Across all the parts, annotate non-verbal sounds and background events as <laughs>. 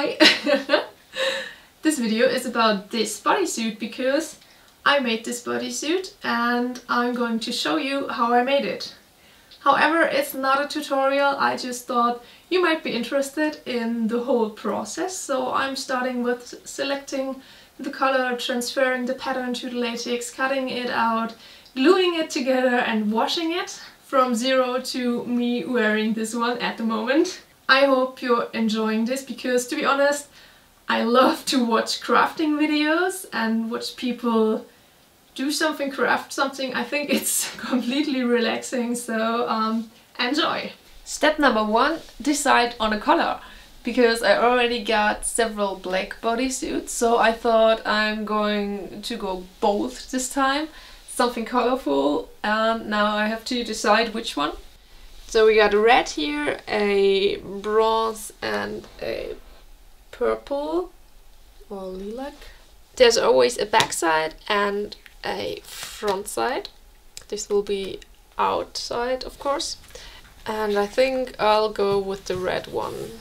Hi! <laughs> this video is about this bodysuit because I made this bodysuit and I'm going to show you how I made it. However, it's not a tutorial, I just thought you might be interested in the whole process. So I'm starting with selecting the color, transferring the pattern to the latex, cutting it out, gluing it together and washing it from zero to me wearing this one at the moment. I hope you're enjoying this because to be honest I love to watch crafting videos and watch people do something, craft something. I think it's <laughs> completely relaxing so um, enjoy! Step number one, decide on a color because I already got several black bodysuits so I thought I'm going to go both this time something colorful and now I have to decide which one so we got red here, a bronze and a purple or lilac. There's always a back side and a front side. This will be outside of course. And I think I'll go with the red one.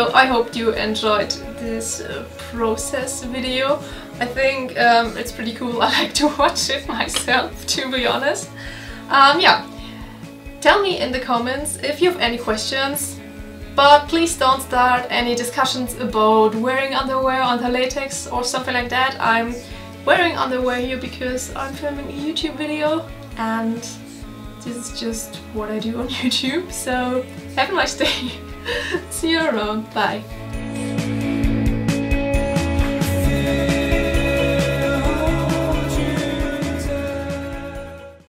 So I hope you enjoyed this uh, process video. I think um, it's pretty cool. <laughs> I like to watch it myself, <laughs> to be honest. Um, yeah, tell me in the comments if you have any questions, but please don't start any discussions about wearing underwear on the latex or something like that. I'm wearing underwear here because I'm filming a YouTube video and this is just what I do on <laughs> YouTube. So have a nice day. <laughs> See you around. Bye.